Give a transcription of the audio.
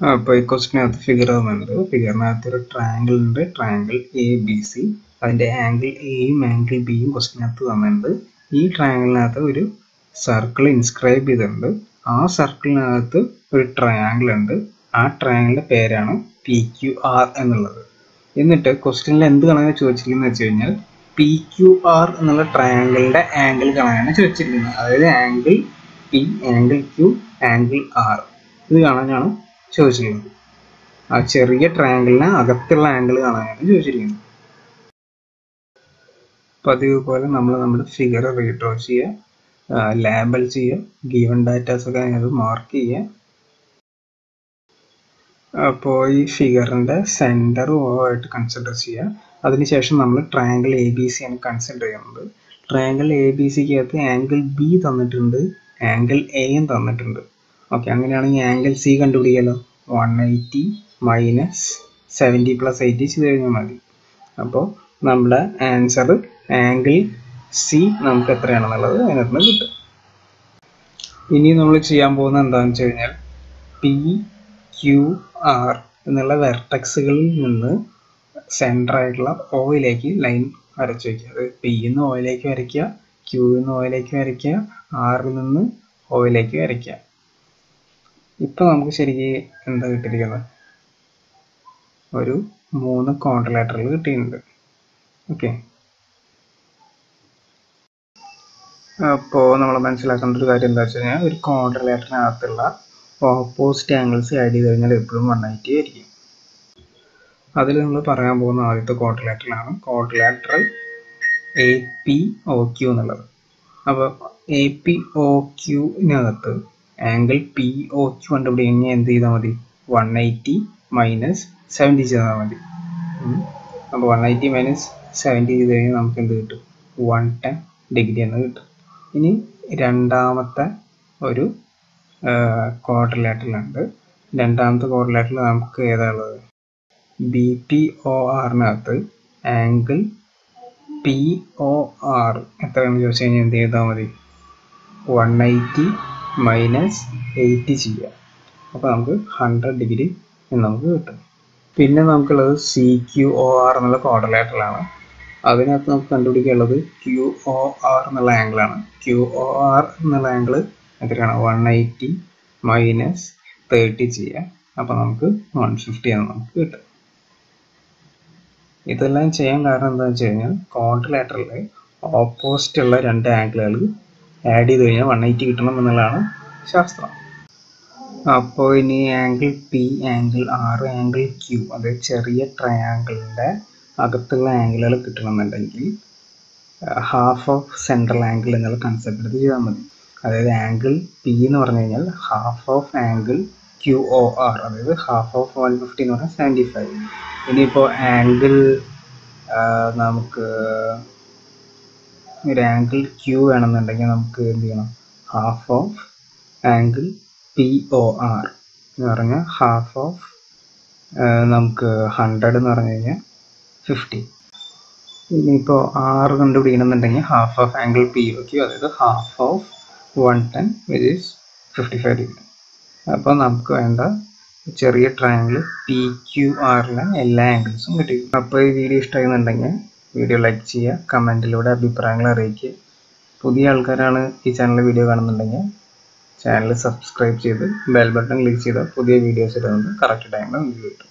അപ്പോൾ ഈ ക്വസ്റ്റിനകത്ത് ഫിഗർ തന്നിട്ടുണ്ട് ഫിഗറിനകത്ത് ഒരു ട്രയാങ്കിൾ ഉണ്ട്. ട്രയാങ്കിൾ എ ബി സി അതിന്റെ ആംഗിൾ എയും ആംഗിൾ ബിയും ക്വസ്റ്റിനകത്ത് തന്നിട്ടുണ്ട് ഈ ട്രയാങ്കിളിനകത്ത് ഒരു സർക്കിൾ ഇൻസ്ക്രൈബ് ചെയ്തിട്ടുണ്ട്. ആ സർക്കിളിനകത്ത് ഒരു ട്രയാങ്കിൾ ഉണ്ട്. ആ ട്രയാങ്കിളിന്റെ പേരാണ് പി ക്യു ആർ എന്നുള്ളത്. എന്നിട്ട് ക്വസ്റ്റ്യനിൽ എന്ത് കാണാനാണ് ചോദിച്ചിരിക്കുന്നത് വെച്ച് കഴിഞ്ഞാൽ പി ക്യു ആർ എന്നുള്ള ട്രയാങ്കിളിന്റെ ആംഗിൾ കാണാനാണ് ചോദിച്ചിരിക്കുന്നത്. അതായത് angle P angle Q angle R ഇത് കാണാനാണ് ചോദിച്ചിരിക്കുന്നത് ആ ചെറിയ ട്രയാങ്കിളിന് അകത്തുള്ള ആംഗിൾ കാണാനാണ് ചോദിച്ചിരിക്കുന്നത് പതിവ് പോലെ നമ്മൾ നമ്മുടെ ഫിഗർ റീഡ്രോ ചെയ്യുക ലേബൽ ചെയ്യുക ഗീവൺ ഡാറ്റാസ് ഒക്കെ അതിനകത്ത് മാർക്ക് ചെയ്യുക. അപ്പോൾ ഈ ഫിഗറിന്റെ സെന്റർ ആയിട്ട് കൺസിഡർ ചെയ്യുക. അതിനുശേഷം നമ്മൾ ട്രയാങ്കിൾ എ ബി സി ആണ് കൺസിഡർ ചെയ്യുന്നത്. ട്രയാങ്കിൾ എ ബി സിക്കകത്ത് ആംഗിൾ ബി തന്നിട്ടുണ്ട് ആംഗിൾ എയും തന്നിട്ടുണ്ട്. ഓക്കെ അങ്ങനെയാണെങ്കിൽ angle C കണ്ടുപിടിക്കാമല്ലോ one eighty minus seventy plus eighty ചെയ്ത് കഴിഞ്ഞാൽ മതി. അപ്പോൾ നമ്മുടെ ആൻസർ ആംഗിൾ സി നമുക്ക് എത്രയാണെന്നുള്ളത് അതിനകത്ത് നിന്ന് കിട്ടും. ഇനി നമ്മൾ ചെയ്യാൻ പോകുന്നത് എന്താണെന്ന് വെച്ച് കഴിഞ്ഞാൽ പി ക്യു ആർ എന്നുള്ള വെർട്ടക്സുകളിൽ നിന്ന് സെന്റർ ആയിട്ടുള്ള ഓയിലേക്ക് ലൈൻ വരച്ചു വയ്ക്കുക അത് പി നിന്ന് ഓയിലേക്ക് വരയ്ക്കുക ക്യൂ നിന്ന് ഓയിലേക്ക് വരയ്ക്കുക ആറിൽ നിന്ന് ഓയിലേക്ക് വരയ്ക്കുക. ഇപ്പം നമുക്ക് ശരിക്കും എന്താ കിട്ടിയിരിക്കുന്നത്? ഒരു മൂന്ന് കോൺട്രലേറ്ററിൽ കിട്ടിയിട്ടുണ്ട്. ഓക്കെ അപ്പോൾ നമ്മൾ മനസ്സിലാക്കേണ്ട ഒരു കാര്യം എന്താ വെച്ച് കഴിഞ്ഞാൽ ഒരു കോൺട്രലേറ്ററിനകത്തുള്ള ഓപ്പോസിറ്റ് ആംഗിൾസ് ആഡ് ചെയ്ത് കഴിഞ്ഞാൽ എപ്പോഴും വൺ എയ്റ്റി ആയിരിക്കും. അതിൽ നമ്മൾ പറയാൻ പോകുന്ന ആദ്യത്തെ കോൺട്രലേറ്ററിലാണ് quadrilateral A P O Q എന്നുള്ളത്. അപ്പോൾ എ പി ഒ ക്യൂവിനകത്ത് ആംഗിൾ പി ഒ ക്യു കണ്ടുപിടിക്കണമെങ്കിൽ എന്ത് ചെയ്താൽ മതി? വൺ എയ്റ്റി മൈനസ് സെവന്റി ചെയ്താൽ മതി. അപ്പോൾ വൺ എയ്റ്റി മൈനസ് സെവന്റി ചെയ്ത് കഴിഞ്ഞാൽ നമുക്ക് എന്ത് കിട്ടും? വൺ ടെൻ ഡിഗ്രി എന്ന് കിട്ടും. ഇനി രണ്ടാമത്തെ ഒരു ക്വാർട്ടർലാറ്ററിലുണ്ട് രണ്ടാമത്തെ ക്വാർട്ടർലാറ്ററിൽ നമുക്ക് ഏതാ ഉള്ളത് ബി പി ഒ ആറിനകത്ത് ആംഗിൾ പി ഒ ആർ എത്രയാണെന്ന് ചോദിച്ചു കഴിഞ്ഞാൽ എന്ത് ചെയ്താൽ മതി? വൺ എയ്റ്റി മൈനസ് എയ്റ്റി ചെയ്യാം അപ്പോൾ നമുക്ക് ഹൺഡ്രഡ് ഡിഗ്രി എന്ന് നമുക്ക് കിട്ടും. പിന്നെ നമുക്കുള്ളത് സി ക്യു ഒ ആർ എന്നുള്ള ക്വാഡ്രിലേറ്ററിലാണ് അതിനകത്ത് നമുക്ക് കണ്ടുപിടിക്കാനുള്ളത് ക്യു ഒ ആർ എന്നുള്ള ആംഗിളാണ് ക്യു ഒ ആർ എന്നുള്ള ആംഗിൾ എത്രയാണ്? വൺ എയ്റ്റി മൈനസ് തേർട്ടി ചെയ്യാം അപ്പോൾ നമുക്ക് വൺ ഫിഫ്റ്റി എന്ന് നമുക്ക് കിട്ടും ഇതെല്ലാം ചെയ്യാൻ കാരണം എന്താണെന്ന് വെച്ച് കഴിഞ്ഞാൽ കോൺട്രലേറ്ററിൽ ഓപ്പോസിറ്റ് ഉള്ള രണ്ട് ആംഗിളുകൾ ആഡ് ചെയ്ത് കഴിഞ്ഞാൽ വൺ എയ്റ്റി കിട്ടണം എന്നുള്ളതാണ് ശാസ്ത്രം. അപ്പോൾ ഇനി angle P angle R angle Q അതായത് ചെറിയ ട്രയാങ്കിളിന്റെ അകത്തുള്ള ആംഗിളുകൾ കിട്ടണമെന്നുണ്ടെങ്കിൽ ഹാഫ് ഓഫ് സെൻട്രൽ ആംഗിൾ എന്നുള്ള കൺസെപ്റ്റ് എടുത്ത് ചെയ്താൽ മതി. അതായത് ആംഗിൾ പി എന്ന് പറഞ്ഞു കഴിഞ്ഞാൽ half of angle Q O R അതായത് ഹാഫ് ഓഫ് വൺ ഫിഫ്റ്റി എന്ന് പറഞ്ഞാൽ സെവന്റി ഫൈവ് ഇനിയിപ്പോൾ ആംഗിൾ നമുക്ക് ഒരു ആംഗിൾ ക്യൂ വേണമെന്നുണ്ടെങ്കിൽ നമുക്ക് എന്ത് ചെയ്യണം? Half of angle P O R എന്ന് പറഞ്ഞാൽ ഹാഫ് ഓഫ് നമുക്ക് ഹൺഡ്രഡ് എന്ന് പറഞ്ഞു കഴിഞ്ഞാൽ ഫിഫ്റ്റി ഇനിയിപ്പോൾ ആറ് കണ്ടുപിടിക്കണമെന്നുണ്ടെങ്കിൽ half of angle P O Q അതായത് half of one ten which is fifty five degree അപ്പോൾ നമുക്ക് വേണ്ട ചെറിയ ട്രയാങ്കിൾ പി ക്യു ആറിലെ എല്ലാ ആംഗിൾസും കിട്ടി. അപ്പോൾ ഈ വീഡിയോ ഇഷ്ടമായിരുന്നുണ്ടെങ്കിൽ വീഡിയോ ലൈക്ക് ചെയ്യുക കമന്റിലൂടെ അഭിപ്രായങ്ങൾ അറിയിക്കുക. പുതിയ ആൾക്കാരാണ് ഈ ചാനൽ വീഡിയോ കാണുന്നുണ്ടെങ്കിൽ ചാനൽ സബ്സ്ക്രൈബ് ചെയ്ത് ബെൽ ബട്ടൺ ക്ലിക്ക് ചെയ്താൽ പുതിയ വീഡിയോസ് ഇടുന്നത് കറക്റ്റ് ടൈമിൽ നിങ്ങൾക്ക് കിട്ടും.